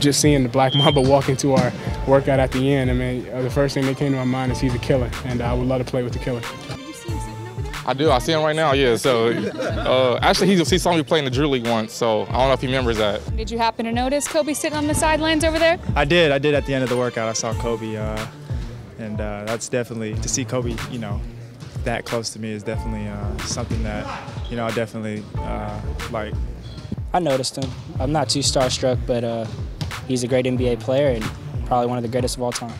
just seeing the Black Mamba walk into our workout at the end, I mean, the first thing that came to my mind is he's a killer, and I would love to play with the killer. I do. I see him right now. Yeah. So uh, actually, he he saw me play in the Drew League once. So I don't know if he remembers that. Did you happen to notice Kobe sitting on the sidelines over there? I did. I did at the end of the workout. I saw Kobe, uh, and uh, that's definitely to see Kobe. You know, that close to me is definitely uh, something that you know I definitely uh, like. I noticed him. I'm not too starstruck, but uh, he's a great NBA player and probably one of the greatest of all time.